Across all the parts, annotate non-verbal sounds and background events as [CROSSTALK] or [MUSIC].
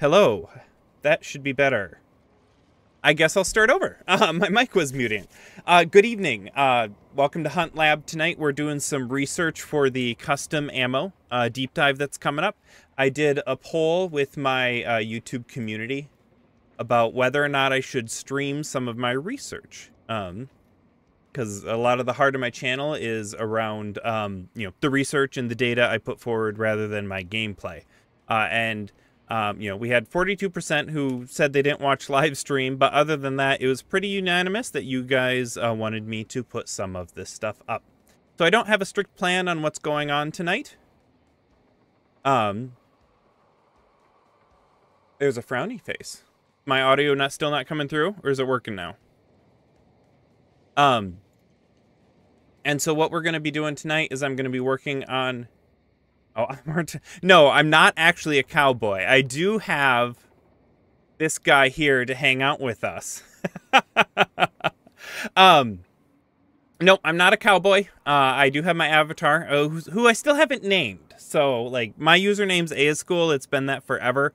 Hello. That should be better. I guess I'll start over. Uh, [LAUGHS] my mic was muting. Uh, good evening. Uh, welcome to Hunt Lab tonight. We're doing some research for the custom ammo uh, deep dive that's coming up. I did a poll with my uh, YouTube community about whether or not I should stream some of my research. Um, because a lot of the heart of my channel is around um, you know the research and the data I put forward rather than my gameplay. Uh, and um, you know we had 42% who said they didn't watch live stream, but other than that, it was pretty unanimous that you guys uh, wanted me to put some of this stuff up. So I don't have a strict plan on what's going on tonight. Um, there's a frowny face. My audio not still not coming through, or is it working now? Um, and so what we're going to be doing tonight is I'm going to be working on. Oh, [LAUGHS] I'm no, I'm not actually a cowboy. I do have this guy here to hang out with us. [LAUGHS] um, no, I'm not a cowboy. Uh, I do have my avatar, uh, who I still haven't named. So, like, my username's A School. It's been that forever.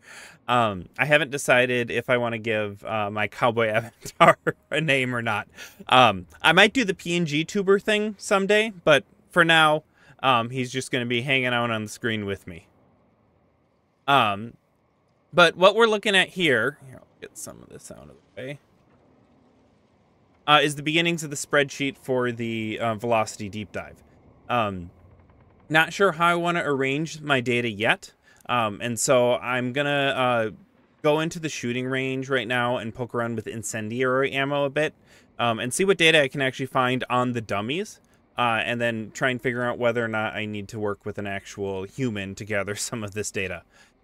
Um, I haven't decided if I want to give uh, my cowboy [LAUGHS] avatar a name or not. Um, I might do the PNG tuber thing someday, but for now, um, he's just going to be hanging out on the screen with me. Um, but what we're looking at here, here I'll get some of this out of the way, uh, is the beginnings of the spreadsheet for the uh, velocity deep dive. Um, not sure how I want to arrange my data yet. Um, and so I'm going to uh, go into the shooting range right now and poke around with incendiary ammo a bit um, and see what data I can actually find on the dummies. Uh, and then try and figure out whether or not I need to work with an actual human to gather [LAUGHS] some of this data.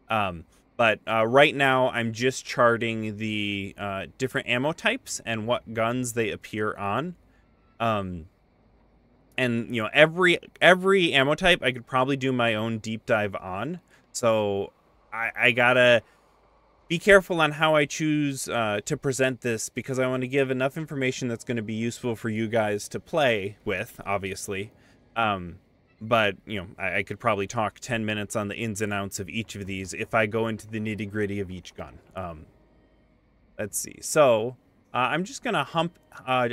Um, but uh, right now, I'm just charting the uh, different ammo types and what guns they appear on. Um, and you know, every every ammo type I could probably do my own deep dive on. So I, I gotta be careful on how I choose uh, to present this because I want to give enough information that's going to be useful for you guys to play with, obviously. Um, but you know, I, I, could probably talk ten minutes on the ins and outs of each of these if I go into the nitty gritty of each gun. Um, let's see. So uh, I'm just gonna hump, uh,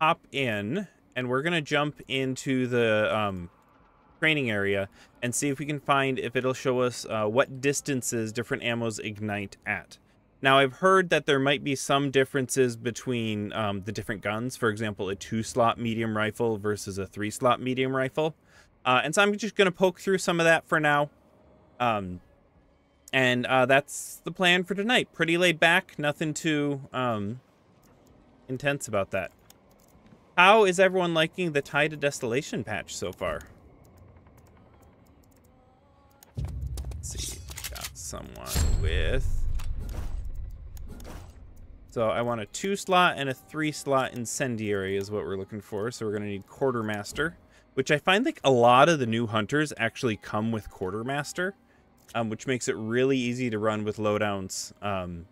hop in, and we're gonna jump into the um, training area and see if we can find if it'll show us uh, what distances different ammos ignite at. Now, I've heard that there might be some differences between um, the different guns. For example, a two-slot medium rifle versus a three-slot medium rifle. Uh, and so I'm just going to poke through some of that for now. Um, and uh, that's the plan for tonight. Pretty laid back. Nothing too um, intense about that. How is everyone liking the Tide of Desolation patch so far? Someone with... So I want a two slot and a three slot incendiary is what we're looking for. So we're going to need quartermaster, which I find like a lot of the new hunters actually come with quartermaster, um, which makes it really easy to run with lowdowns, um,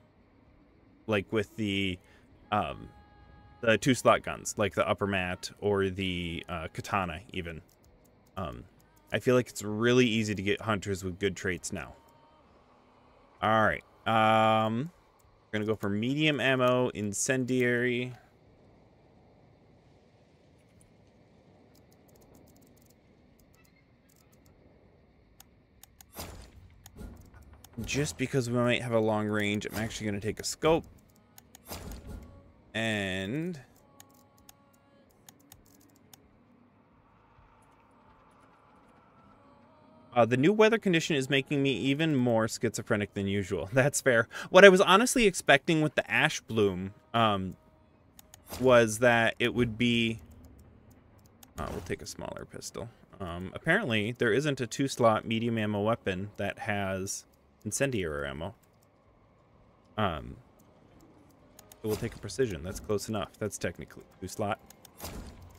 like with the um, the two slot guns, like the Uppermat or the uh, katana even. Um, I feel like it's really easy to get hunters with good traits now. All right. Um, we're going to go for medium ammo, incendiary. Just because we might have a long range, I'm actually going to take a scope. And Uh, the new weather condition is making me even more schizophrenic than usual. [LAUGHS] That's fair. What I was honestly expecting with the ash bloom um, was that it would be... Uh, we'll take a smaller pistol. Um, apparently, there isn't a two-slot medium ammo weapon that has incendiary ammo. Um, we'll take a precision. That's close enough. That's technically two-slot.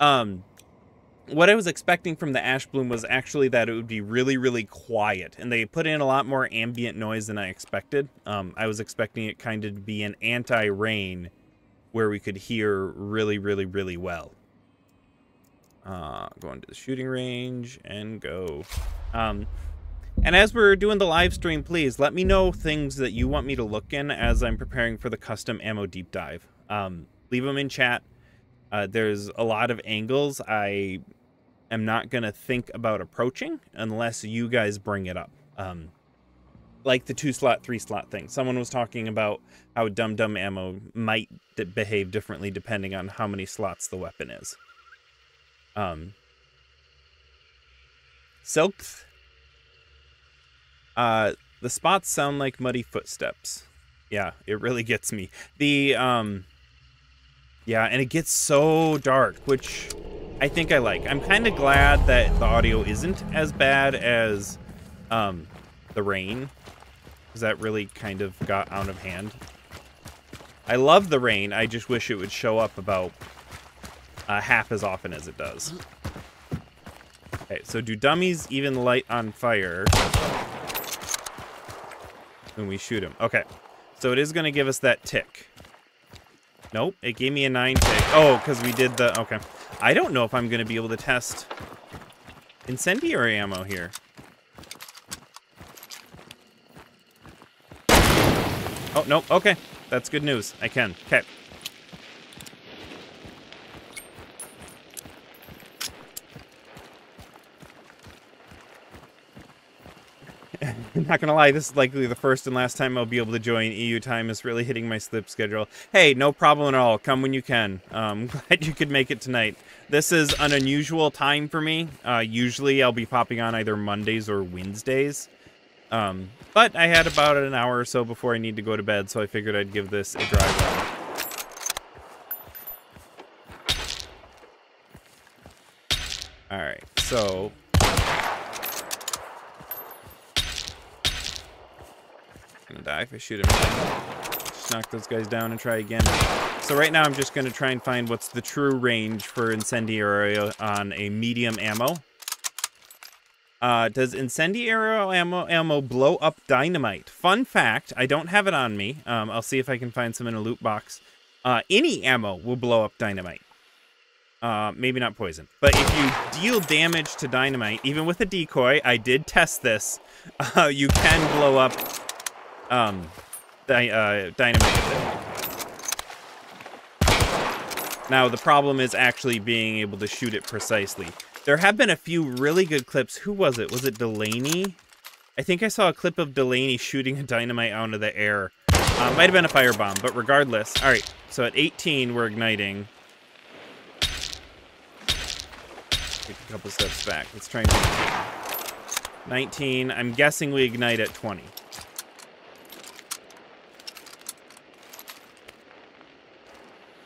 Um, what I was expecting from the ash bloom was actually that it would be really, really quiet, and they put in a lot more ambient noise than I expected. Um, I was expecting it kind of to be an anti-rain, where we could hear really, really, really well. Uh, go into the shooting range and go. Um, And as we're doing the live stream, please let me know things that you want me to look in as I'm preparing for the custom ammo deep dive. Um, leave them in chat. Uh, there's a lot of angles I am not going to think about approaching unless you guys bring it up. Um, like the two slot, three slot thing. Someone was talking about how Dum Dum ammo might behave differently depending on how many slots the weapon is. Um, Silks uh, the spots sound like muddy footsteps. Yeah, it really gets me. The, um, yeah, and it gets so dark, which I think I like. I'm kind of glad that the audio isn't as bad as, um, the rain, because that really kind of got out of hand. I love the rain, I just wish it would show up about uh, half as often as it does. Okay, so do dummies even light on fire? when we shoot them? Okay. So it is going to give us that tick. Nope, it gave me a 9 tick. Oh, because we did the... Okay. I don't know if I'm going to be able to test incendiary ammo here. Oh, nope. Okay. That's good news. I can. Okay. Not gonna lie, this is likely the first and last time I'll be able to join EU time is really hitting my sleep schedule. Hey, no problem at all. Come when you can. Um, [LAUGHS] glad you could make it tonight. This is an unusual time for me. Uh, usually I'll be popping on either Mondays or Wednesdays. Um, but I had about an hour or so before I need to go to bed, so I figured I'd give this a drive run. Alright, so gonna die if I shoot him. Just knock those guys down and try again. So right now I'm just gonna try and find what's the true range for incendiary on a medium ammo. Uh, does incendiary ammo, ammo blow up dynamite? Fun fact, I don't have it on me. Um, I'll see if I can find some in a loot box. Uh, any ammo will blow up dynamite. Uh, maybe not poison. But if you deal damage to dynamite, even with a decoy, I did test this, [LAUGHS] uh, you can blow up um, uh, dynamite. Now, the problem is actually being able to shoot it precisely. There have been a few really good clips. Who was it? Was it Delaney? I think I saw a clip of Delaney shooting a dynamite out of the air. Uh, might have been a firebomb, but regardless. All right, so at 18, we're igniting. Take a couple steps back. Let's try and 19. I'm guessing we ignite at 20.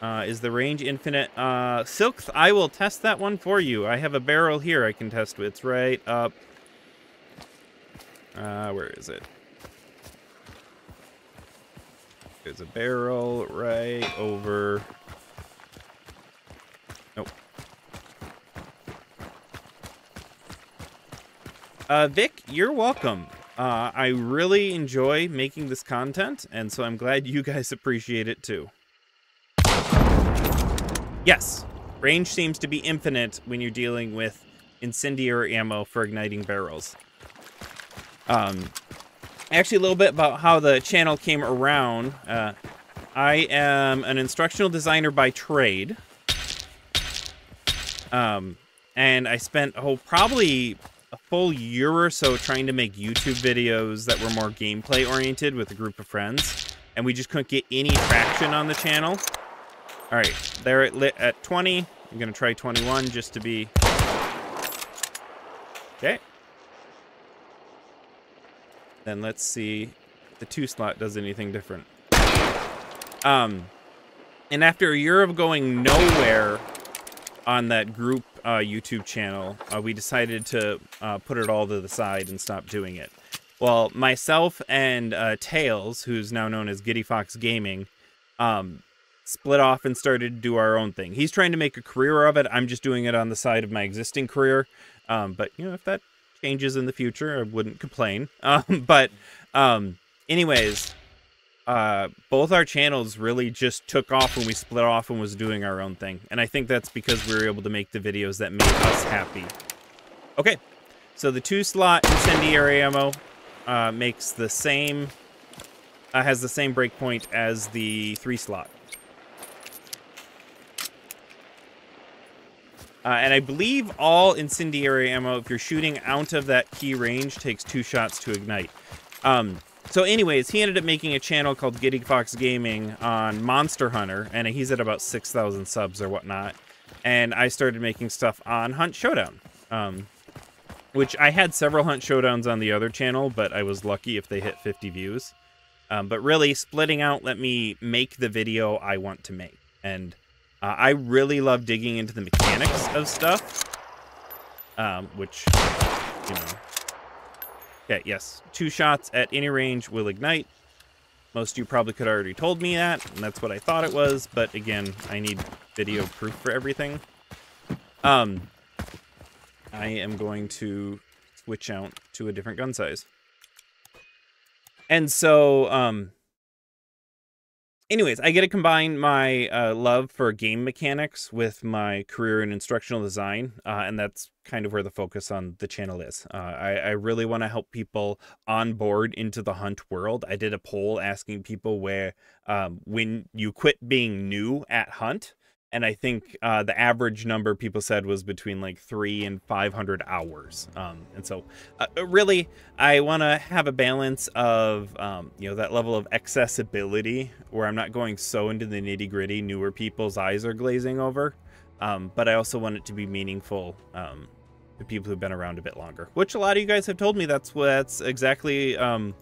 Uh, is the range infinite? Uh, Silk, I will test that one for you. I have a barrel here I can test with. It's right up. Uh, where is it? There's a barrel right over. Nope. Uh, Vic, you're welcome. Uh, I really enjoy making this content, and so I'm glad you guys [LAUGHS] appreciate it too. Yes, range seems to be infinite when you're dealing with incendiary ammo for igniting barrels. Um, actually, a little bit about how the channel came around. Uh, I am an instructional designer by trade. Um, and I spent oh, probably a full year or so trying to make YouTube videos that were more gameplay oriented with a group of friends. And we just couldn't get any traction on the channel. All right, they're at, lit at 20. I'm to try 21 just to be... Okay. Then let's see if the two slot does anything different. Um, and after a year of going nowhere on that group uh, YouTube channel, uh, we decided to uh, put it all to the side and stop doing it. Well, myself and uh, Tails, who's now known as Giddy Fox Gaming, um, split off and started to do our own thing. He's trying to make a career of it. I'm just doing it on the side of my existing career. Um, but you know, if that changes in the future, I wouldn't complain. [LAUGHS] Um, but um, anyways, uh, both our channels really just took off when we split off and was doing our own thing. And I think that's because we were able to make the videos that made us happy. Okay, So the two slot incendiary ammo uh, makes the same, uh, has the same breakpoint as the three slot. Uh, and I believe all incendiary ammo, if you're shooting out of that key range, takes two shots to ignite. Um, so anyways, he ended up making a channel called Giddy Fox Gaming on Monster Hunter, and he's at about 6,000 subs or whatnot. And I started making stuff on Hunt Showdown, um, which I had several Hunt Showdowns on the other channel, but I was lucky if they hit 50 views. Um, but really, splitting out let me make the video I want to make. And uh, I really love digging into the mechanics of stuff, um, which, you know. Okay, yes. Two shots at any range will ignite. Most of you probably could already told me that, and that's what I thought it was, but again, I need video proof for everything. Um, I am going to switch out to a different gun size. And so, um, anyways, I get to combine my uh, love for game mechanics with my career in instructional design, uh, and that's kind of where the focus on the channel is. Uh, I, I, really want to help people on board into the hunt world. I did a poll asking people where um, when you quit being new at hunt, and I think uh, the average number people said was between like three and 500 hours. Um, and so, uh, uh really, I want to have a balance of um, you know that level of accessibility where I'm not going so into the nitty gritty. Newer people's eyes are glazing over, um, but I also want it to be meaningful um, to people who've been around a bit longer. Which a lot of you guys have told me that's that's exactly um,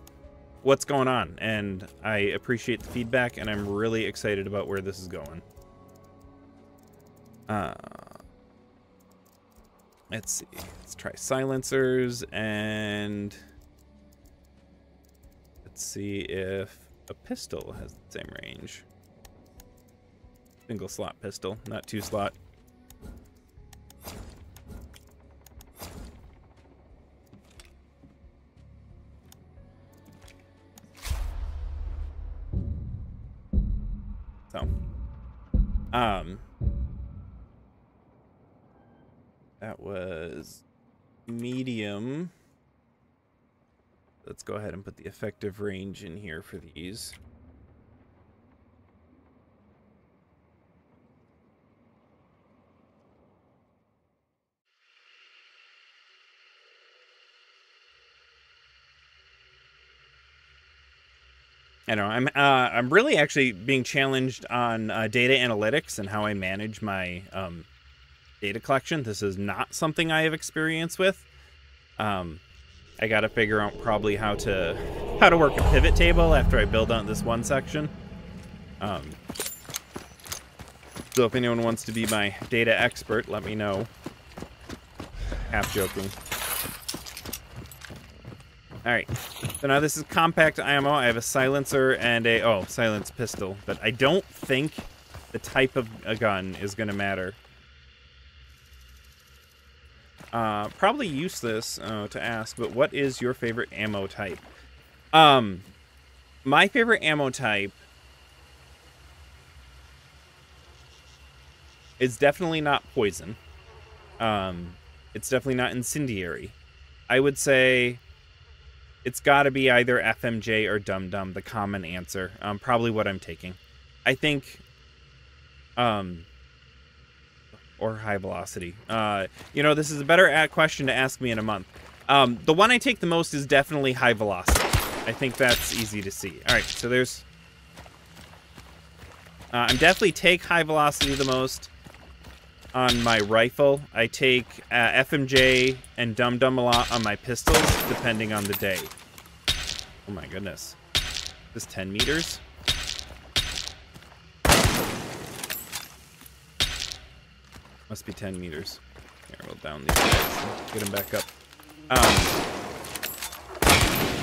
what's going on, and I appreciate the feedback, and I'm really excited about where this is going. Uh, let's see. Let's try silencers and let's see if a pistol has the same range. Single slot pistol, not two slot. So, um, that was medium. Let's go ahead and put the effective range in here for these. I know I'm uh, I'm really actually being challenged on uh, data analytics and how I manage my um, data collection. This is not something I have experience with. Um, I got to figure out probably how to how to work a pivot table after I build out this one section. Um, so if anyone wants to be my data expert, let me know. Half joking. All right. So now this is compact ammo. I have a silencer and a oh silence pistol, but I don't think the type of a gun is going to matter. Uh, probably useless uh, to ask, but what is your favorite ammo type? Um, my favorite ammo type is definitely not poison. Um, it's definitely not incendiary. I would say it's got to be either FMJ or Dum Dum, the common answer. Um, probably what I'm taking. I think um, or high velocity? Uh, you know, this is a better question to ask me in a month. Um, the one I take the most is definitely high velocity. I think that's easy to see. All right, so there's... Uh, I'm definitely take high velocity the most on my rifle. I take uh, FMJ and Dum Dum a lot on my pistols, depending on the day. Oh my goodness. This 10 meters? Must be 10 meters. Here, we'll down these guys get them back up. Um,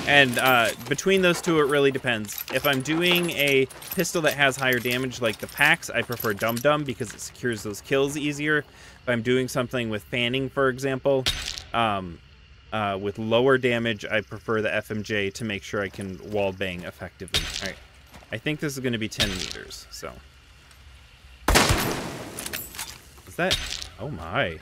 and uh, between those two, it really depends. If I'm doing a pistol that has higher damage, like the Pax, I prefer Dum Dum because it secures those kills easier. If I'm doing something with fanning, for example, um, uh, with lower damage, I prefer the FMJ to make sure I can wall bang effectively. All right, I think this is going to be 10 meters, so that? Oh my.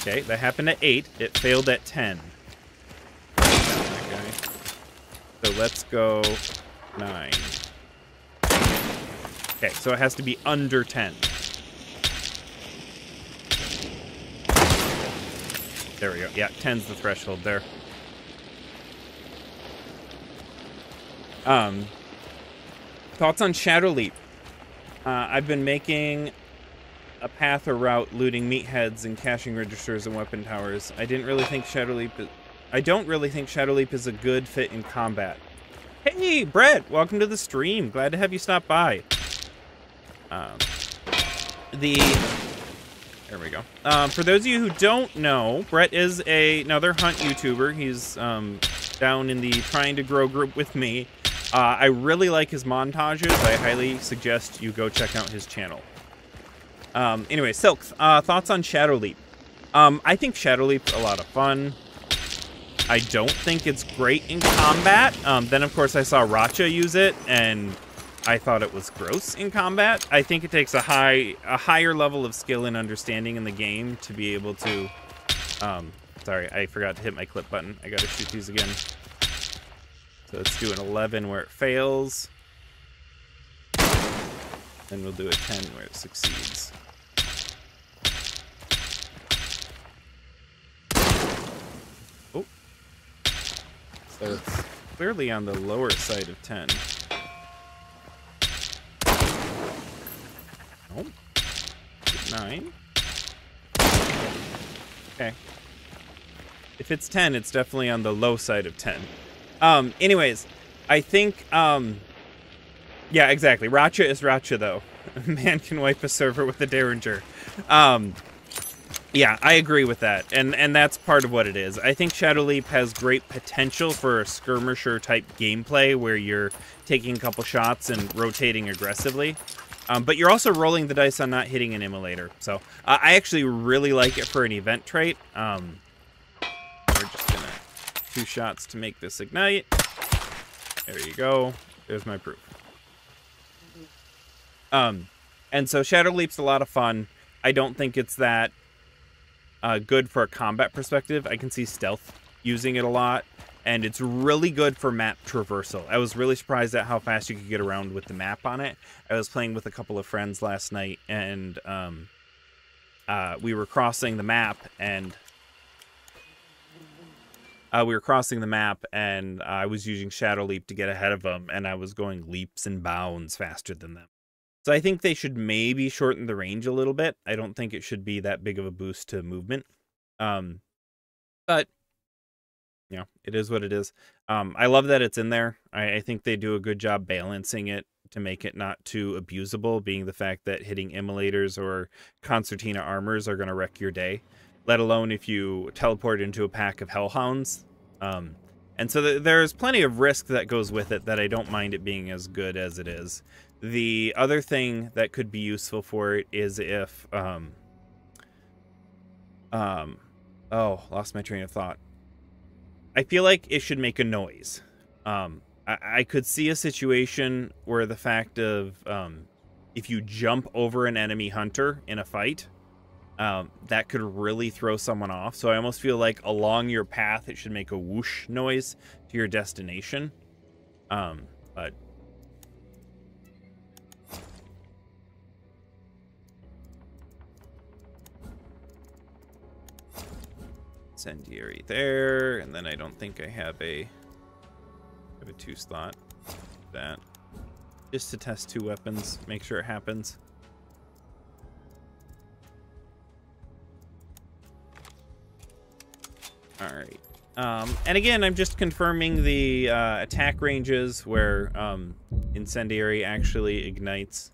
Okay, that happened at 8. It failed at 10. So let's go 9. Okay, so it has to be under 10. There we go. Yeah, 10's the threshold there. Um, thoughts on Shadow Leap? Uh, I've been making a path or route looting meatheads and caching registers and weapon towers. I didn't really think Shadow Leap I don't really think Shadow Leap is a good fit in combat. Hey, Brett, welcome to the stream. Glad to have you stop by. Um, the there we go. Um, for those of you who don't know, Brett is a, another hunt YouTuber. He's um, down in the trying to grow group with me. Uh, I really like his montages. I highly suggest you go check out his channel. Um, anyway, Silk, uh, thoughts on Shadow Leap? Um, I think Shadow Leap's a lot of fun. I don't think it's great in combat. Um, then, of course, I saw Racha use it, and I thought it was gross in combat. I think it takes a high, a higher level of skill and understanding in the game to be able to. Um, sorry, I forgot to hit my clip button. I gotta shoot these again. So let's do an 11 where it fails. Then we'll do a 10 where it succeeds. Oh. So it's clearly on the lower side of 10. Nope. Nine. Okay. If it's 10, it's definitely on the low side of 10. Um, anyways, I think, um, yeah, exactly. Racha is Racha, though. A [LAUGHS] Man can wipe a server with a Derringer. Um, yeah, I agree with that, and and that's part of what it is. I think Shadow Leap has great potential for a skirmisher type gameplay where you're taking a couple shots and rotating aggressively. Um, but you're also rolling the dice on not hitting an immolator. So uh, I actually really like it for an event trait. Um, two shots to make this ignite. There you go. There's my proof. Um, and so Shadow Leap's a lot of fun. I don't think it's that uh, good for a combat perspective. I can see stealth using it a lot, and it's really good for map traversal. I was really surprised at how fast you could get around with the map on it. I was playing with a couple of friends last night, and um, uh, we were crossing the map, and uh, we were crossing the map, and I was using Shadow Leap to get ahead of them, and I was going leaps and bounds faster than them. So I think they should maybe shorten the range a little bit. I don't think it should be that big of a boost to movement. Um, but you know, it is what it is. Um, I love that it's in there. I, I think they do a good job balancing it to make it not too abusable, being the fact that hitting immolators or concertina armors are going to wreck your day, let alone if you teleport into a pack of hellhounds. Um, and so th there's plenty of risk that goes with it that I don't mind it being as good as it is. The other thing that could be useful for it is if, um, um, oh, lost my train of thought. I feel like it should make a noise. Um, I, I could see a situation where the fact of, um, if you jump over an enemy hunter in a fight, um, that could really throw someone off. So I almost feel like along your path, it should make a whoosh noise to your destination. Um, but incendiary there, and then I don't think I have a I have a two slot. That just to test two weapons, make sure it happens. All right. Um, and again, I'm just confirming the uh, attack ranges where um, incendiary actually ignites.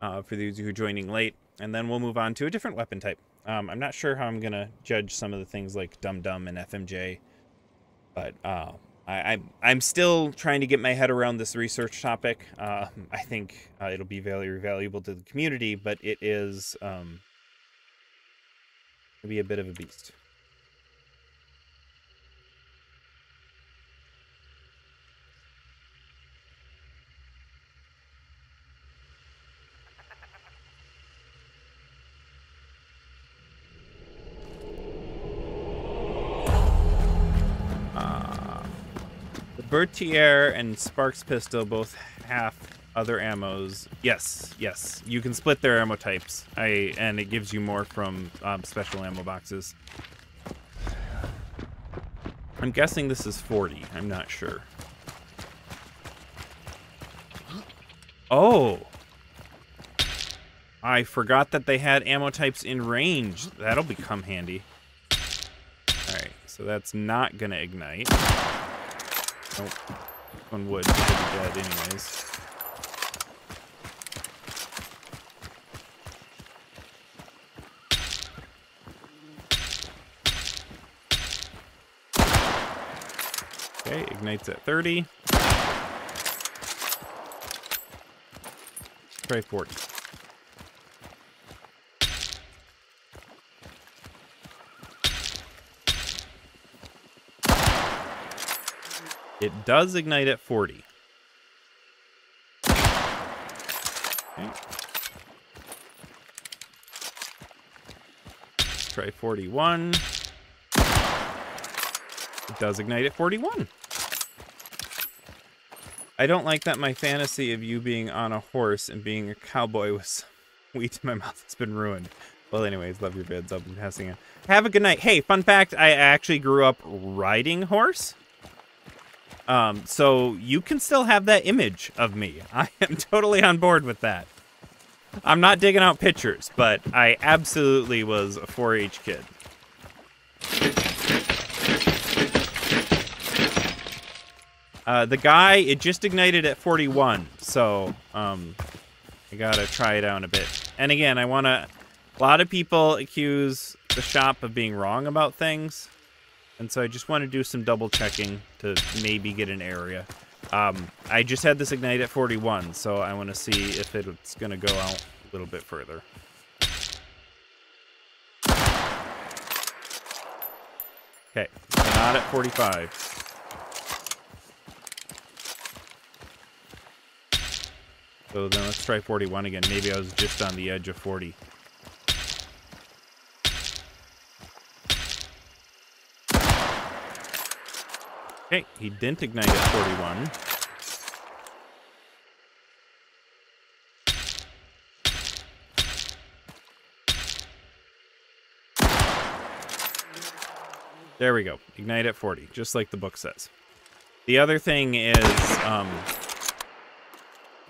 Uh, for those who are joining late, and then we'll move on to a different weapon type. Um, I'm not sure how I'm gonna judge some of the things like Dum Dum and FMJ, but uh, I, am I'm still trying to get my head around this research topic. Uh, I think uh, it'll be very valuable to the community, but it is um, be a bit of a beast. Berthier and Sparks pistol both have other ammos. Yes, yes. You can split their ammo types. I and it gives you more from um, special ammo boxes. I'm guessing this is 40. I'm not sure. Oh. I forgot that they had ammo types in range. That'll become handy. Alright, so that's not gonna ignite. Oh, nope. One would be dead anyways. Okay, ignites at 30. Try 40. It does ignite at 40. Okay. Try 41. It does ignite at 41. I don't like that my fantasy of you being on a horse and being a cowboy was [LAUGHS] sweet in my mouth has been ruined. Well, anyways, love your vids. I'll be passing it. Have a good night. Hey, fun fact, I actually grew up riding horse. Um, so you can still have that image of me. [LAUGHS] I am totally on board with that. I'm not digging out pictures, but I absolutely was a 4-H kid. Uh, the guy, it just ignited at 41, so um, I gotta try it out a bit. And again, I want to... A lot of people accuse the shop of being wrong about things, and so I just want to do some double checking to maybe get an area. Um, I just had this ignite at 41, so I want to see if it's going to go out a little bit further. Okay, not at 45. So then let's try 41 again. Maybe I was just on the edge of 40. Okay, he didn't ignite at 41. There we go. Ignite at 40, just like the book says. The other thing is, um,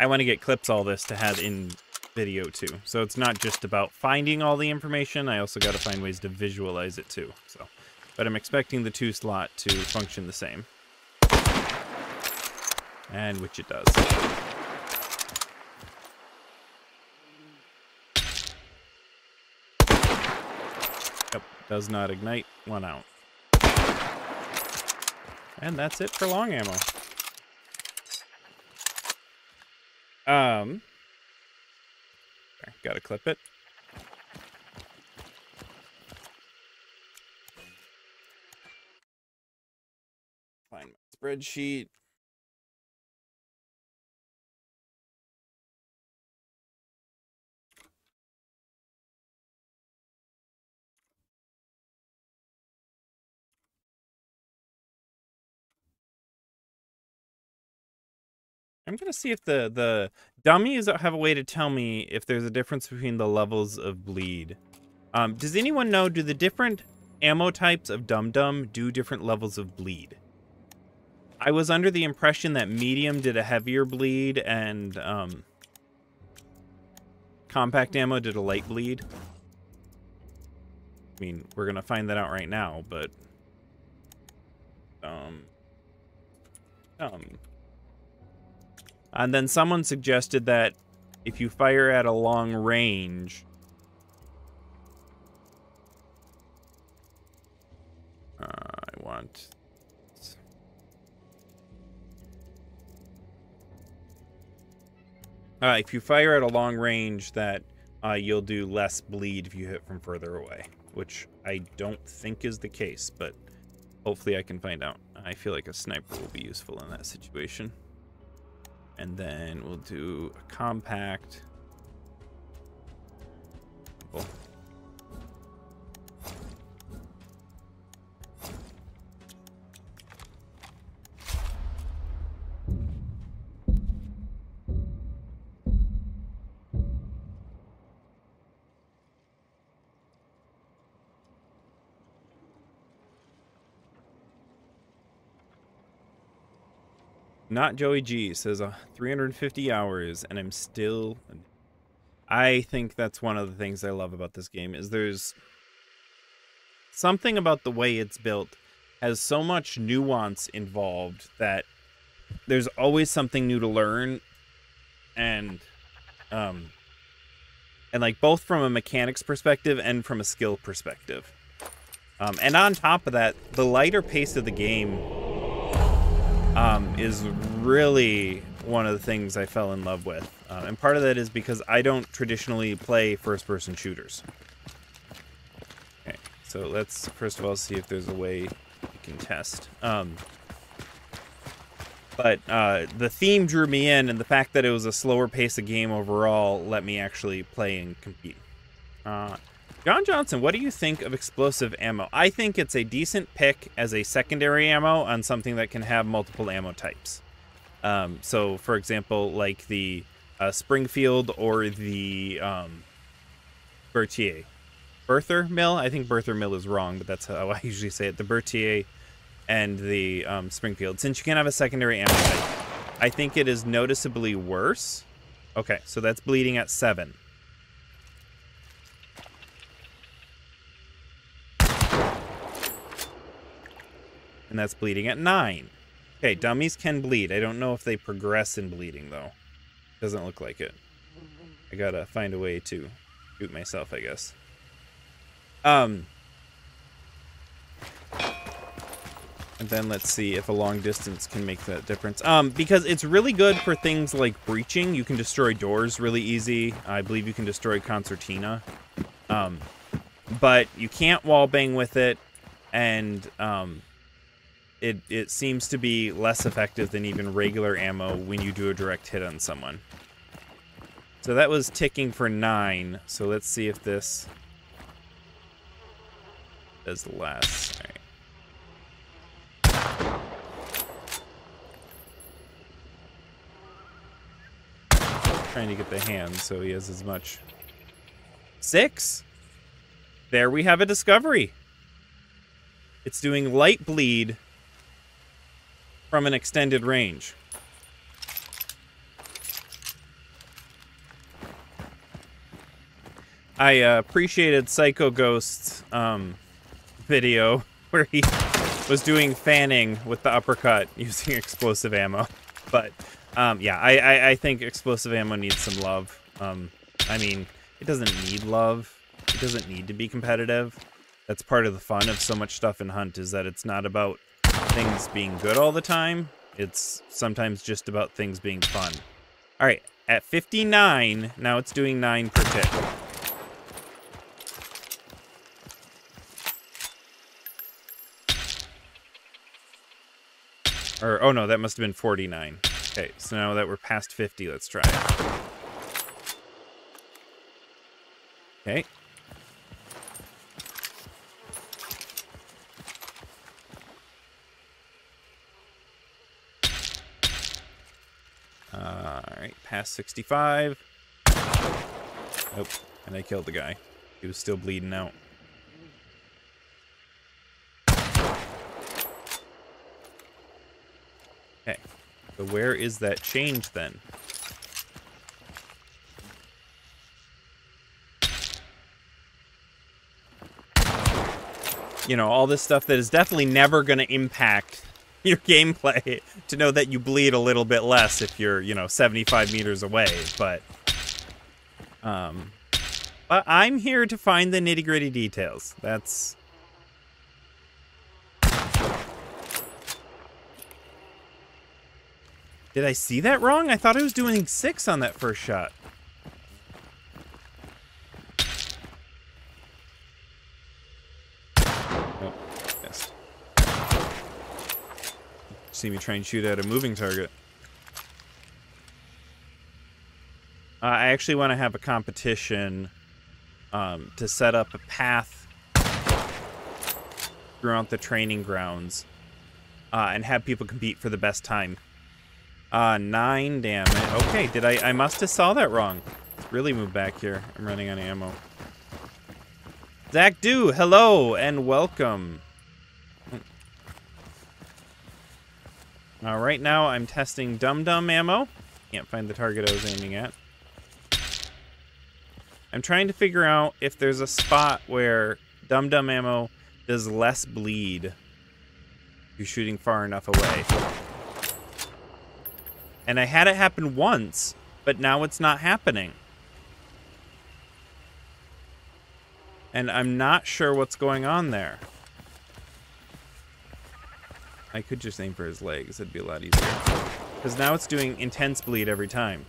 I want to get clips all this to have in video too. So it's not just about finding all the information. I also got to find ways to visualize it too. So, but I'm expecting the two slot to function the same. And which it does. Yep, does not ignite. One out. And that's it for long ammo. Um, gotta clip it. Find my spreadsheet. I'm gonna see if the the dummies have a way to tell me if there's a difference between the levels of bleed. Um, does anyone know? Do the different ammo types of Dum Dum do different levels of bleed? I was under the impression that medium did a heavier bleed and um, compact ammo did a light bleed. I mean, we're gonna find that out right now, but um, um. And then someone suggested that if you fire at a long range, uh, I want. Uh, if you fire at a long range, that uh, you'll do less bleed if you hit from further away, which I don't think is the case, but hopefully I can find out. I feel like a sniper will be useful in that situation. And then we'll do a compact. Oh. Not Joey G says uh, 350 hours, and I'm still. I think that's one of the things I love about this game is there's something about the way it's built has so much nuance involved that there's always something new to learn and um and like both from a mechanics perspective and from a skill perspective um, and on top of that the lighter pace of the game um, is really one of the things i fell in love with. Uh, and part of that is because i don't traditionally play first person shooters. Okay so let's first of all see if there's a way we can test. Um, but uh, the theme drew me in, and the fact that it was a slower pace of game overall let me actually play and compete. Uh, John Johnson, what do you think of explosive ammo? I think it's a decent pick as a secondary ammo on something that can have multiple ammo types. Um, so, for example, like the uh, Springfield or the um, Berthier. Berther Mill? I think Berther Mill is wrong, but that's how [LAUGHS] I usually say it. The Berthier and the um, Springfield. Since you can't have a secondary ammo type, I think it is noticeably worse. Okay, so that's bleeding at 7. And that's bleeding at 9. Okay, dummies can bleed. I don't know if they progress in bleeding, though. Doesn't look like it. I gotta find a way to shoot myself, I guess. Um, And then let's see if a long distance can make that difference. Um, because it's really good for things like breaching. You can destroy doors really easy. I believe you can destroy concertina. Um, but you can't wall bang with it, and um, it it seems to be less effective than even regular ammo when you do a direct hit on someone. So that was ticking for nine. So let's see if this does less. Right. trying to get the hand so he has as much. Six? There we have a discovery. It's doing light bleed from an extended range. I uh, appreciated Psycho Ghost's um, video [LAUGHS] where he was doing fanning with the uppercut [LAUGHS] using explosive ammo. But um, yeah, I, I, I, think explosive ammo needs some love. Um, I mean, it doesn't need love. It doesn't need to be competitive. That's part of the fun of so much stuff in Hunt is that it's not about things being good all the time. It's sometimes just about things being fun. All right, at 59, now it's doing 9 per tick. Or, oh no, that must have been 49. Okay, so now that we're past 50, let's try it. Okay. Alright, past 65. Nope, and I killed the guy. He was still bleeding out. Okay. So where is that change then? You know, all this stuff that is definitely never going to impact [LAUGHS] your gameplay to know that you bleed a little bit less if you're, you know, 75 meters away, but um but I'm here to find the nitty-gritty details. That's Did I see that wrong? I thought I was doing six on that first shot. See me try and shoot at a moving target. Uh, I actually want to have a competition um, to set up a path throughout the training grounds uh, and have people compete for the best time. Uh, nine damage. Okay, did I... I must have saw that wrong. really move back here. I'm running on ammo. Zach Do, hello and welcome. Uh, right now, I'm testing Dum Dum ammo. Can't find the target I was aiming at. I'm trying to figure out if there's a spot where Dum Dum ammo does less bleed if you're shooting far enough away. And I had it happen once, but now it's not happening. And I'm not sure what's going on there. I could just aim for his legs. It'd be a lot easier. Because now it's doing intense bleed every time.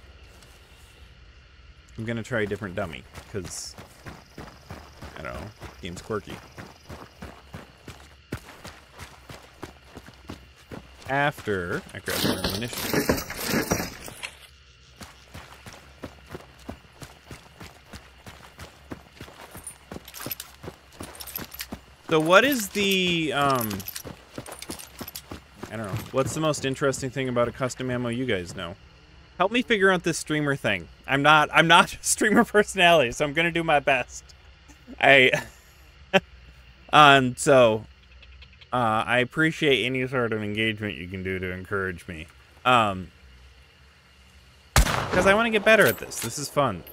I'm going to try a different dummy. Because, I don't know, game's quirky. After I grab more ammunition. So what is the, um, I don't know, what's the most interesting thing about a custom ammo you guys know? Help me figure out this streamer thing. I'm not, I'm not [LAUGHS] a streamer personality, so I'm gonna do my best. I, [LAUGHS] um, so, uh, I appreciate any sort of engagement you can do to encourage me. Um, because I want to get better at this. This is fun.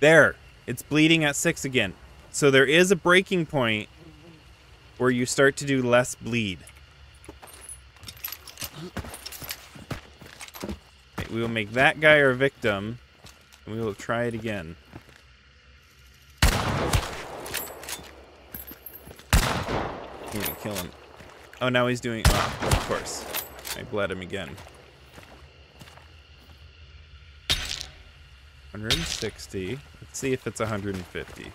There. It's bleeding at 6 again. So there is a breaking point where you start to do less bleed. Okay, we will make that guy our victim. And we will try it again. Kill him. Oh, now he's doing... Oh, of course. I bled him again. 160. Let's see if it's 150.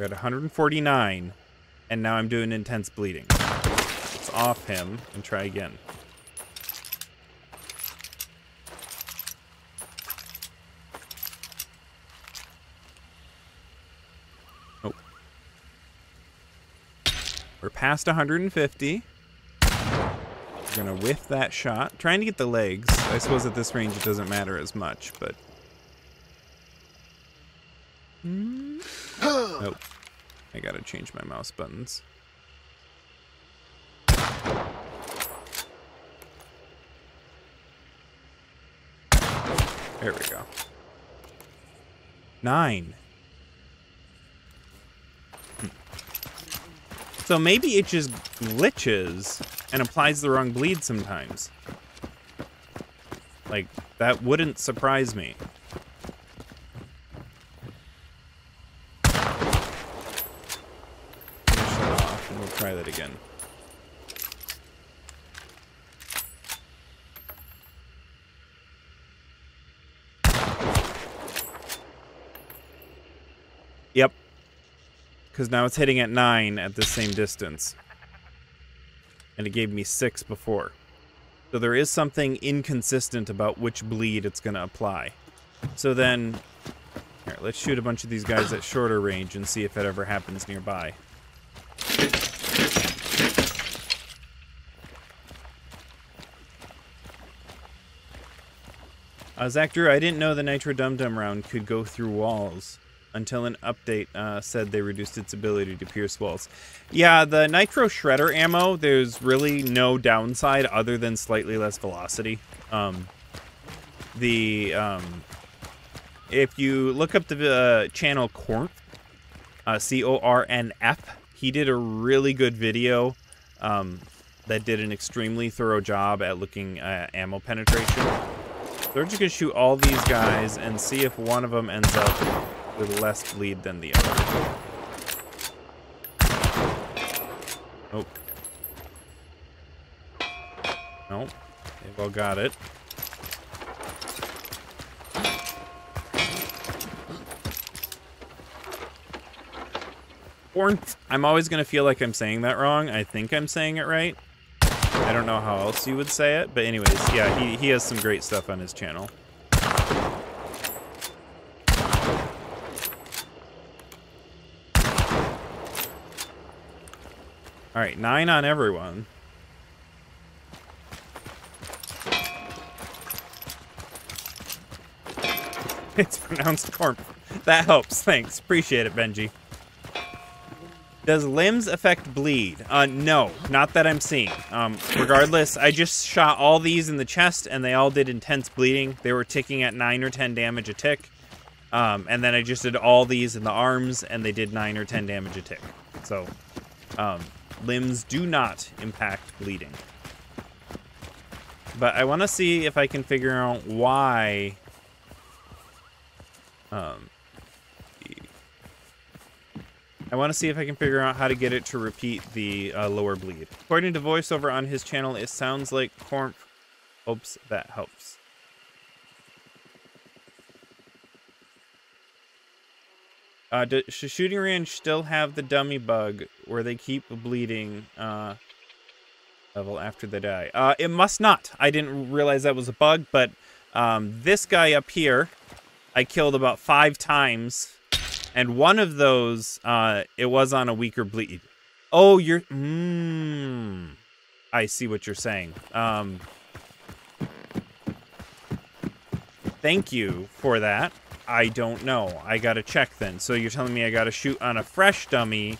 We're at 149, and now I'm doing intense bleeding. Let's off him and try again. Nope. We're past 150. We're gonna whiff that shot. Trying to get the legs. I suppose at this range it doesn't matter as much, but... nope. I gotta change my mouse buttons. There we go. Nine. Hmm. So maybe it just glitches and applies the wrong bleed sometimes. Like, that wouldn't surprise me. Finish that off, and we'll try that again. Yep, because now it's hitting at 9 at the same distance. And it gave me 6 before. So there is something inconsistent about which bleed it's going to apply. So then, here, let's shoot a bunch of these guys at shorter range and see if it ever happens nearby. Uh, Zach Drew, I didn't know the Nitro Dum Dum round could go through walls until an update uh, said they reduced its ability to pierce walls. Yeah, the Nitro Shredder ammo, there's really no downside other than slightly less velocity. Um, the um, If you look up the uh, channel Cornf, uh, C-O-R-N-F, he did a really good video um, that did an extremely thorough job at looking at ammo penetration. We're just going to shoot all these guys and see if one of them ends up with less bleed than the other. Nope. Nope. They've all got it. I'm always going to feel like I'm saying that wrong. I think I'm saying it right. I don't know how else you would say it, but anyways, yeah, he, he has some great stuff on his channel. All right, nine on everyone. [LAUGHS] It's pronounced corn. That helps. Thanks. Appreciate it, Benji. Does limbs affect bleed? Uh, no, not that I'm seeing. Um, regardless, I just shot all these in the chest, and they all did intense bleeding. They were ticking at 9 or 10 damage a tick. Um, and then I just did all these in the arms, and they did 9 or 10 damage a tick. So, um, limbs do not impact bleeding. But I want to see if I can figure out why... Um, I want to see if I can figure out how to get it to repeat the uh, lower bleed. According to voiceover on his channel, it sounds like Corp. Hopes that helps. Uh, does shooting range still have the dummy bug where they keep bleeding uh, level after they die? Uh, it must not. I didn't realize that was a bug, but um, this guy up here, I killed about five times, and one of those, uh, it was on a weaker bleed. Oh, you're... Mmm. I see what you're saying. Um, thank you for that. I don't know. I gotta check then. So you're telling me I gotta shoot on a fresh dummy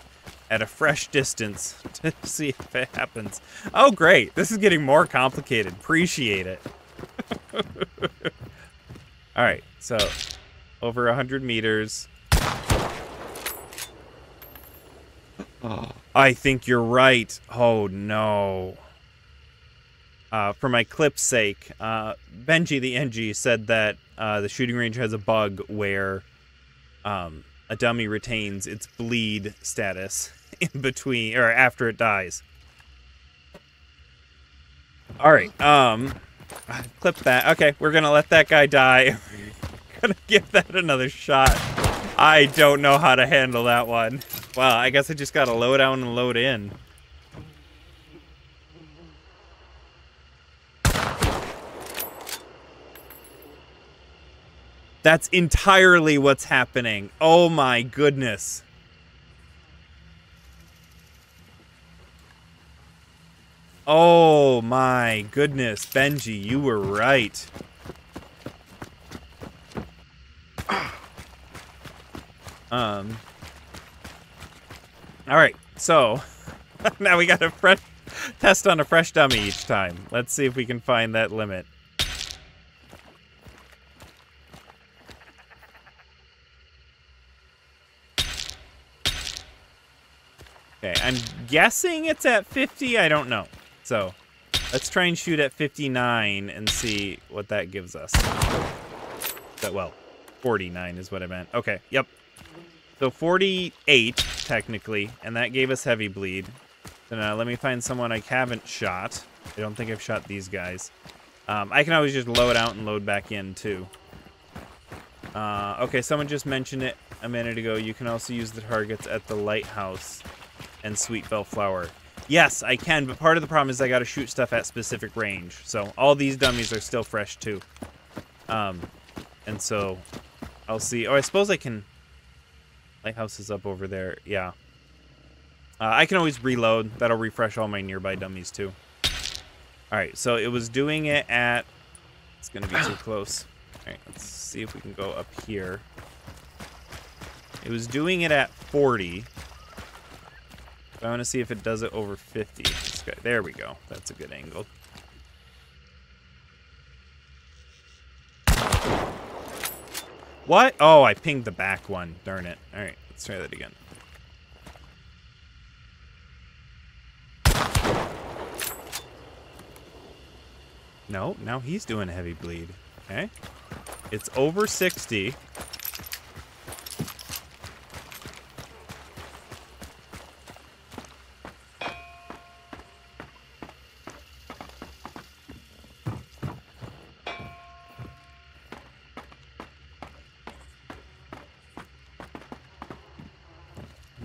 at a fresh distance [LAUGHS] to see if it happens. Oh, great. This is getting more complicated. Appreciate it. [LAUGHS] All right, so over 100 meters. I think you're right. Oh, no. Uh, for my clip's sake, uh, Benji the NG said that uh, the shooting range has a bug where um, a dummy retains its bleed status [LAUGHS] in between or after it dies. All right, um, clip that. Okay, we're gonna let that guy die. [LAUGHS] gonna give that another shot. I don't know how to handle that one. Well, I guess I just gotta load out and load in. That's entirely what's happening. Oh my goodness. Oh my goodness, Benji, you were right. [CLEARS THROAT] Um. All right, so [LAUGHS] now we got a fresh test on a fresh dummy each time. Let's see if we can find that limit. Okay, I'm guessing it's at 50. I don't know. So let's try and shoot at 59 and see what that gives us. That well, 49 is what I meant. Okay, yep. So 48, technically, and that gave us heavy bleed. So now let me find someone I haven't shot. I don't think I've shot these guys. Um, I can always just load out and load back in, too. Uh, okay, someone just mentioned it a minute ago. You can also use the targets at the lighthouse and Sweetbell Flour. Yes, I can, but part of the problem is I gotta shoot stuff at specific range. So all these dummies are still fresh too. Um, and so I'll see. Oh, I suppose I can... Lighthouse is up over there. Yeah. Uh, I can always reload. That'll refresh all my nearby dummies too. Alright, so it was doing it at... It's gonna be too close. Alright, let's see if we can go up here. It was doing it at 40. I want to see if it does it over 50. There we go. That's a good angle. What? Oh, I pinged the back one. Darn it. All right, let's try that again. No, now he's doing a heavy bleed. Okay. It's over 60.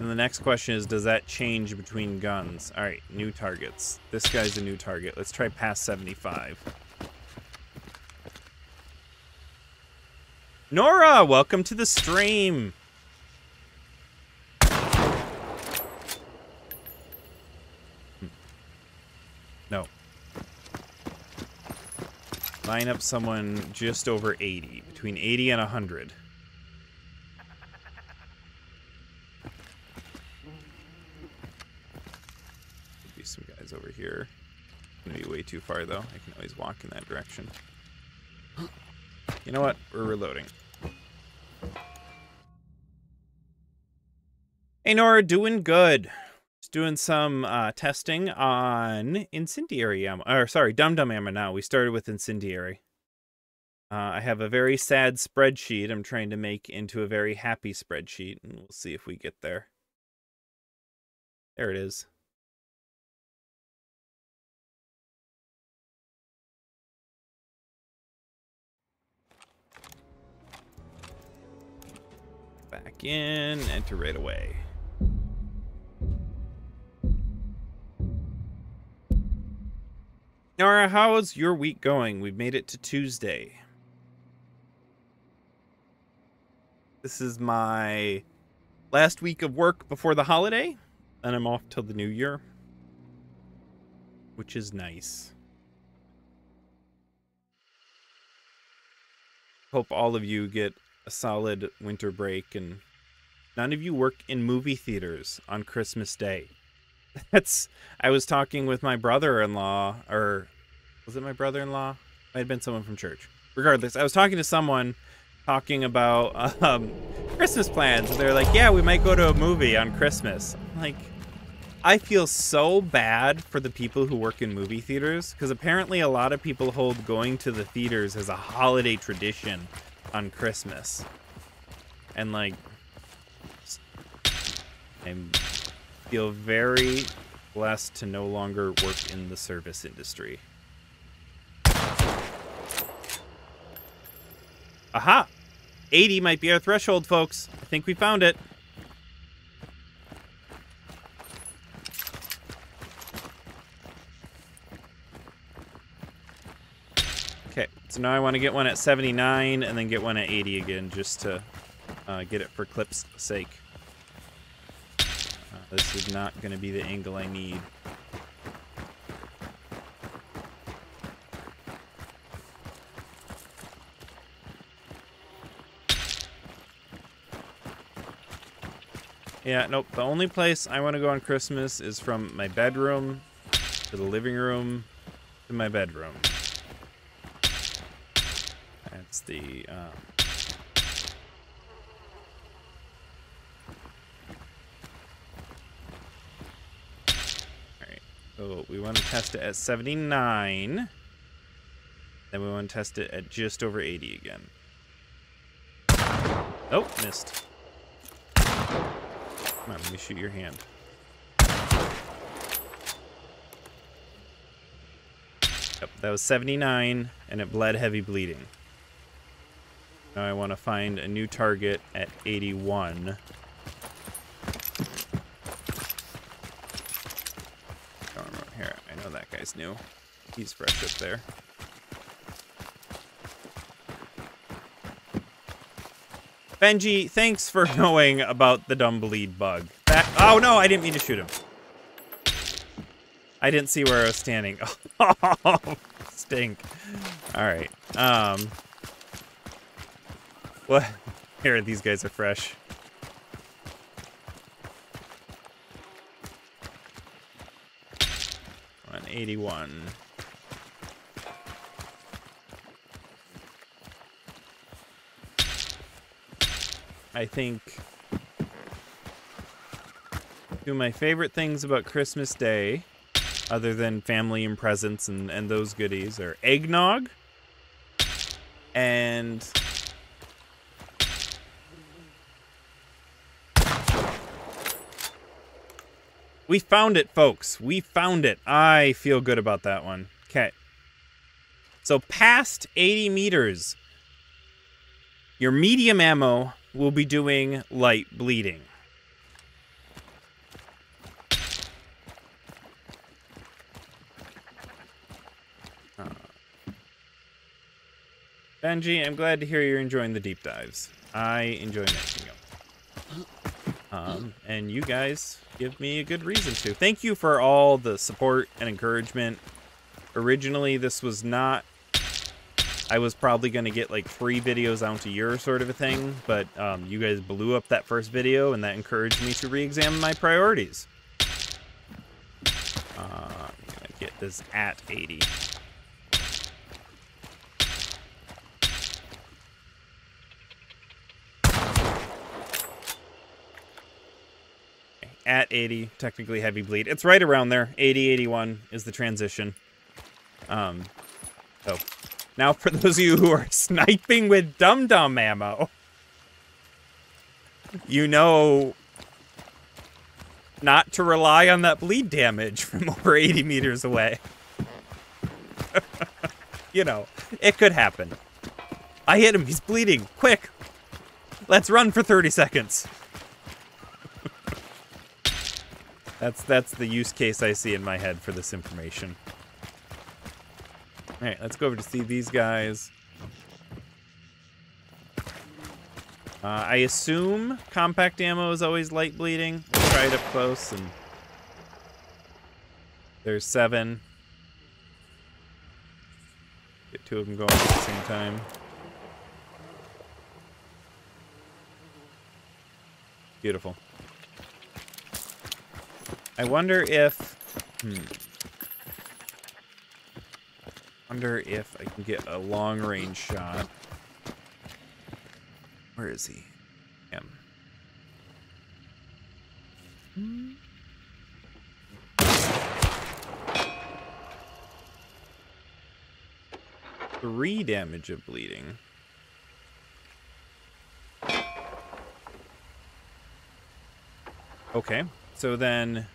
The next question is, does that change between guns? All right, new targets. This guy's a new target. Let's try past 75. Nora, welcome to the stream. Hmm. No. Line up someone just over 80, between between 80 and 100. Be some guys over here. Gonna be way too far though. I can always walk in that direction. You know what? We're reloading. Hey Nora, doing good. Just doing some uh, testing on incendiary ammo. Or sorry, dum dum ammo. Now we started with incendiary. Uh, I have a very sad spreadsheet I'm trying to make into a very happy spreadsheet, and we'll see if we get there. There it is. Back in, enter right away. Nora, how's your week going? We've made it to Tuesday. This is my last week of work before the holiday, and I'm off till the new year, which is nice. Hope all of you get a solid winter break and none of you work in movie theaters on Christmas Day. [LAUGHS] That's I was talking with my brother-in-law or was it my brother-in-law? Might have been someone from church. Regardless, I was talking to someone talking about [LAUGHS] um, Christmas plans. They're like, yeah, we might go to a movie on Christmas. I'm like, I feel so bad for the people who work in movie theaters because apparently a lot of people hold going to the theaters as a holiday tradition on Christmas. And like, I feel very blessed to no longer work in the service industry. Aha! 80 might be our threshold, folks. I think we found it. Okay, so now I want to get one at 79 and then get one at 80 again just to uh, get it for clip's sake. Uh, this is not going to be the angle I need. Yeah, nope. The only place I want to go on Christmas is from my bedroom to the living room to my bedroom. That's the... Um... So we want to test it at 79. Then we want to test it at just over 80 again. Oh, missed. Come on, let me shoot your hand. Yep, that was 79, and it bled heavy bleeding. Now I want to find a new target at 81. Here, I know that guy's new. He's fresh up there. Benji, thanks for [LAUGHS] knowing about the dumb bleed bug. That, oh no, I didn't mean to shoot him. I didn't see where I was standing. [LAUGHS] Oh, stink. All right. Um. What? [LAUGHS] Here, these guys are fresh. One eighty-one. I think two of my favorite things about Christmas Day, other than family and presents and, and those goodies, are eggnog and We found it, folks. We found it. I feel good about that one. Okay. So past 80 meters, your medium ammo will be doing light bleeding. Uh, Benji, I'm glad to hear you're enjoying the deep dives. I enjoy making them. Um, and you guys give me a good reason to. Thank you for all the support and encouragement. Originally, this was not I was probably going to get like three videos out a year sort of a thing, but um, you guys blew up that first video and that encouraged me to re-examine my priorities. Uh, I'm going to get this at 80. At 80, technically heavy bleed. It's right around there. 80, 81 is the transition. Um, so now, for [LAUGHS] those of you who are sniping with dum dum ammo, you know not to rely on that bleed damage [LAUGHS] from over 80 meters away. [LAUGHS] you know, it could happen. I hit him. He's bleeding. Quick. Let's run for 30 seconds. That's that's the use case I see in my head for this information. Alright, let's go over to see these guys. Uh, I assume compact ammo is always light bleeding. Try it up close and... There's seven. Get two of them going at the same time. Beautiful. I wonder if... Hmm wonder if I can get a long range shot. Where is he? Him. Three damage of bleeding. Okay, so then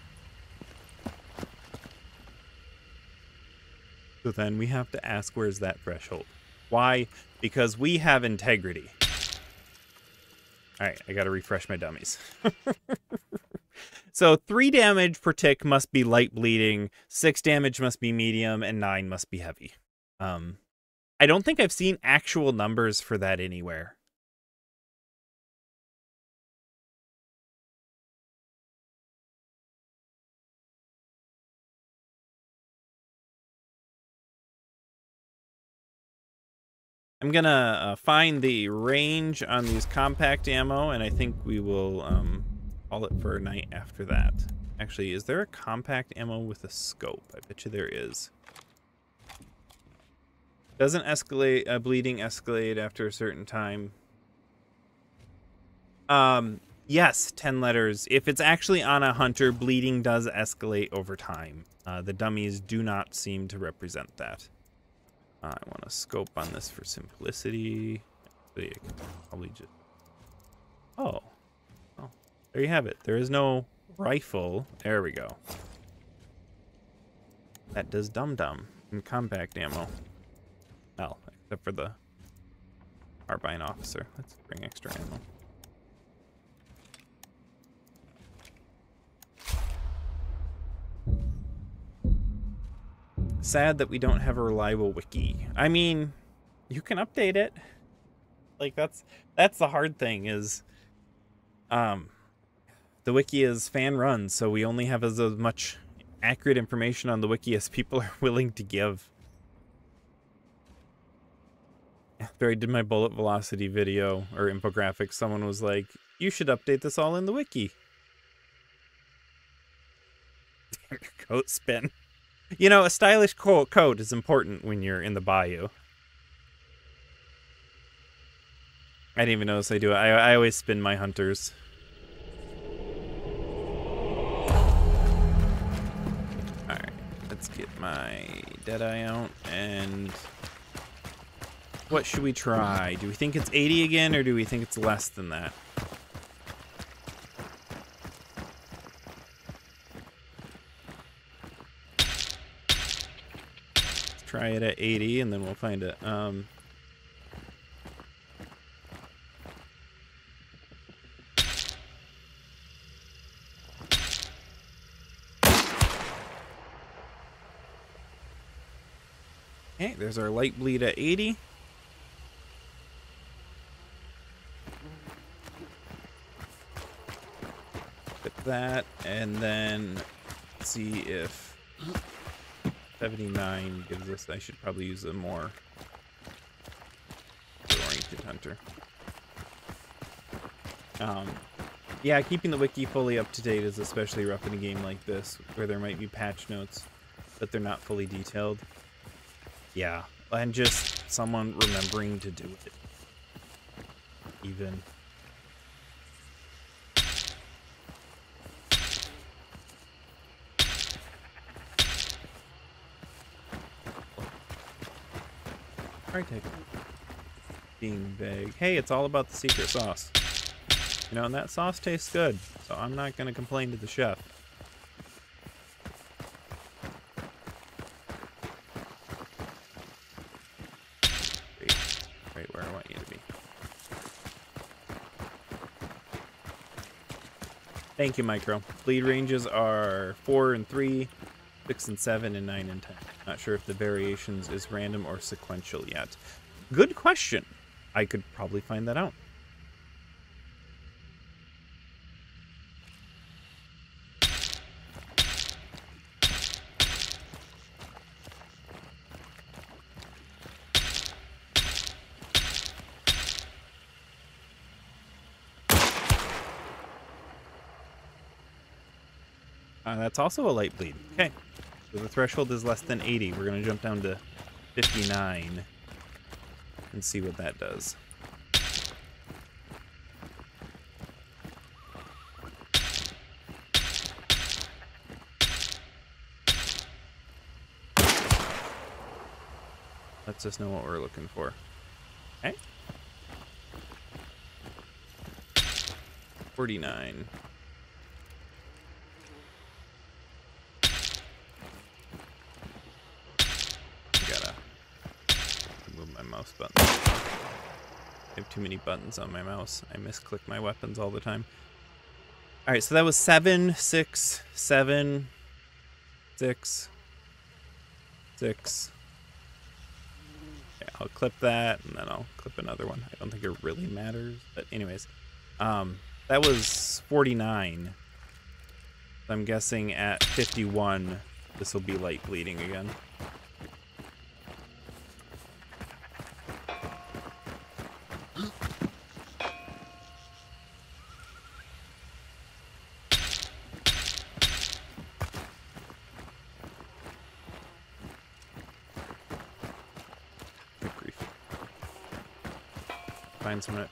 So then we have to ask where's that threshold? Why? Because we have integrity. All right, I got to refresh my dummies. [LAUGHS] so three damage per tick must be light bleeding, six damage must be medium, and nine must be heavy. Um, I don't think I've seen actual numbers for that anywhere. I'm gonna uh, find the range on these compact ammo, and I think we will um, call it for a night after that. Actually, is there a compact ammo with a scope? I bet you there is. Doesn't escalate, uh, bleeding escalate after a certain time. Um, yes, 10 letters. If it's actually on a hunter, bleeding does escalate over time. Uh, the dummies do not seem to represent that. I want to scope on this for simplicity. Actually, I can probably just... Oh. Oh. There you have it. There is no rifle. There we go. That does dum-dum and compact ammo. Well, except for the carbine officer. Let's bring extra ammo. Sad that we don't have a reliable wiki. I mean, you can update it. Like that's that's the hard thing is um the wiki is fan run, so we only have as, as much accurate information on the wiki as people are [LAUGHS] willing to give. After I did my bullet velocity video or infographic, someone was like, you should update this all in the wiki. [LAUGHS] Coat spin. You know, a stylish coat is important when you're in the bayou. I didn't even notice I do it. I, I always spin my hunters. Alright, let's get my Deadeye out, and... What should we try? Do we think it's 80 again, or do we think it's less than that? Try it at 80 and then we'll find it. Um, okay, there's our light bleed at 80. Put that and then see if 79 gives us, I should probably use a more Warrington Hunter. Um, yeah, keeping the wiki fully up to date is especially rough in a game like this, where there might be patch notes, but they're not fully detailed. Yeah, and just someone remembering to do it. Even. Being vague. Hey, it's all about the secret sauce. You know, and that sauce tastes good, so I'm not going to complain to the chef. Right, where I want you to be. Thank you, Micro. Bleed ranges are 4 and 3, 6 and 7, and 9 and 10. Not sure if the variations is random or sequential yet. Good question. I could probably find that out. Uh, that's also a light bleed. Okay. So the threshold is less than 80. We're going to jump down to 59 and see what that does. Lets us just know what we're looking for. Okay. 49. mouse button. I have too many buttons on my mouse. I misclick my weapons all the time. All right, so that was seven, six, seven, six, six. Okay, I'll clip that, and then I'll clip another one. I don't think it really matters, but anyways, um, that was 49. I'm guessing at 51, this will be light bleeding again.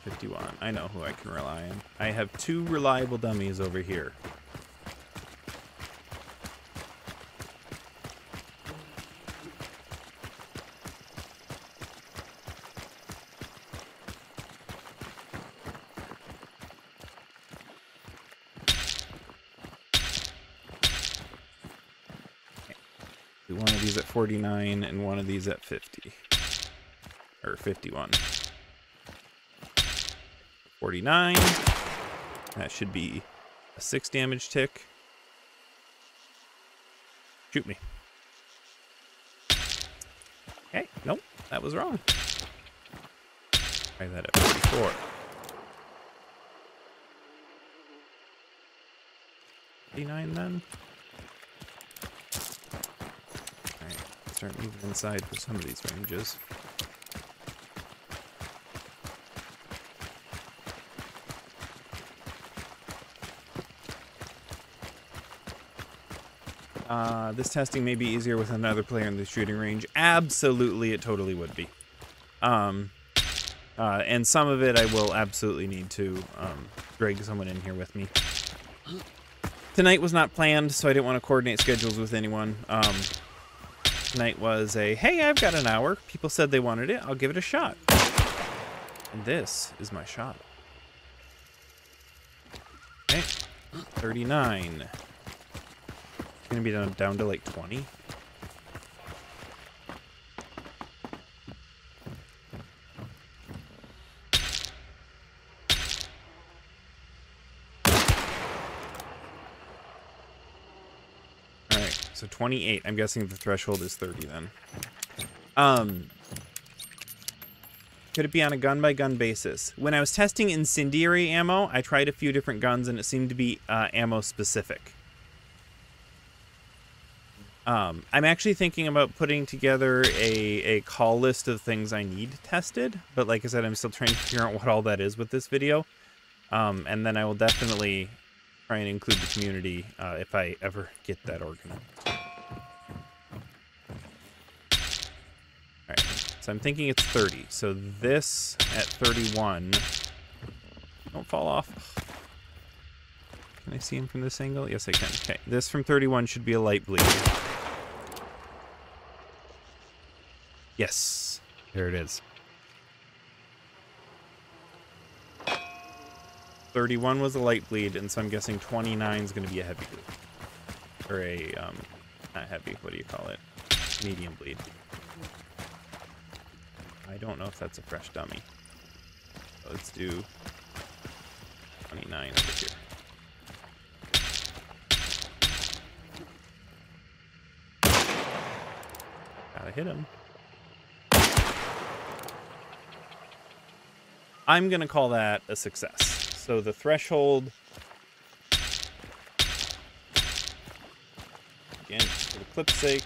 Find 51. I know who I can rely on. I have two reliable dummies over here. one of these at 49 and one of these at 50 or 51 49. That should be a 6 damage tick. Shoot me. Okay, nope, that was wrong. Try that at 44. Fifty-nine then. Alright, start moving inside for some of these ranges. Uh, this testing may be easier with another player in the shooting range. Absolutely, it totally would be. Um, uh, and some of it I will absolutely need to um, drag someone in here with me. Tonight was not planned, so I didn't want to coordinate schedules with anyone. Um, tonight was a, hey, I've got an hour. People said they wanted it. I'll give it a shot. And this is my shot. Okay, 39 gonna be down, down to like 20. Alright, so 28. I'm guessing the threshold is 30 then. Um, could it be on a gun by gun basis? When I was testing incendiary ammo, I tried a few different guns and it seemed to be uh, ammo specific. Um, I'm actually thinking about putting together a, a call list of things I need tested, but like I said, I'm still trying to figure out what all that is with this video. Um, and then I will definitely try and include the community uh, if I ever get that organized. Alright, so I'm thinking it's 30. So this at 31... Don't fall off. Can I see him from this angle? Yes, I can. Okay, this from 31 should be a light bleed. Yes, there it is. 31 was a light bleed, and so I'm guessing 29 is going to be a heavy bleed. Or a, um, not heavy, what do you call it? Medium bleed. I don't know if that's a fresh dummy. let's do 29 over here. Gotta hit him. I'm going to call that a success. So the threshold... Again, for the clip's sake.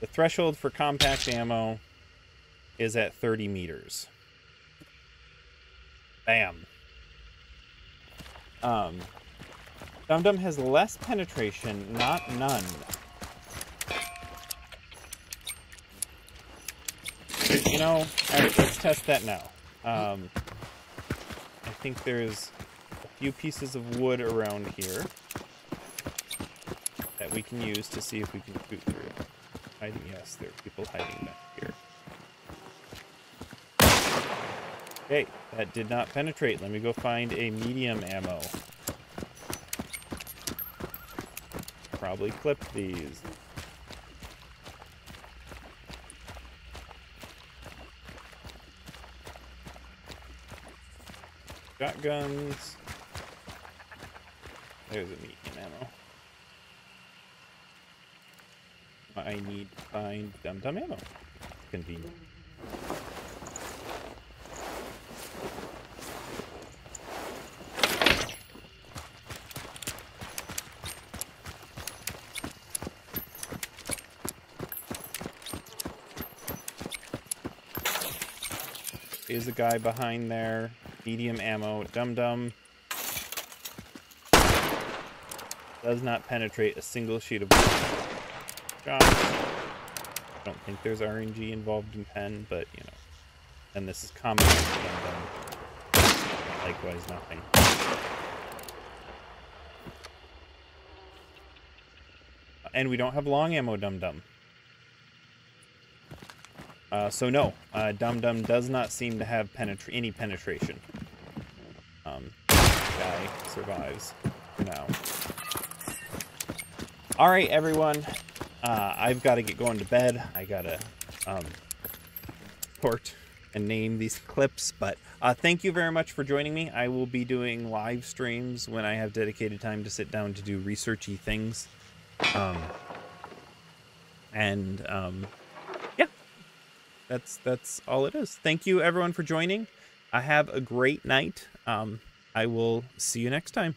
The threshold for compact ammo is at 30 meters. Bam. Um, Dum Dum has less penetration, not none. You know, let's test that now. Um, I think there's a few pieces of wood around here that we can use to see if we can shoot through. Hiding, yes, there are people hiding back here. Okay, that did not penetrate. Let me go find a medium ammo. Probably clip these. Shotguns. There's a medium ammo. I need to find Dum Dum ammo. Convenient. Is a guy behind there. Medium ammo. Dum Dum. Does not penetrate a single sheet of wood. I don't think there's RNG involved in pen, but, you know. And this is common Dum Dum. Likewise, nothing. And we don't have long ammo Dum Dum. Uh, so no, uh, Dum Dum does not seem to have penetra any penetration. Um, guy survives now. All right, everyone. Uh, I've got to get going to bed. I gotta um, sort and name these clips. But uh, thank you very much for joining me. I will be doing live streams when I have dedicated time to sit down to do researchy things. Um, and um, that's that's all it is. Thank you everyone for joining. I have a great night. Um, I will see you next time.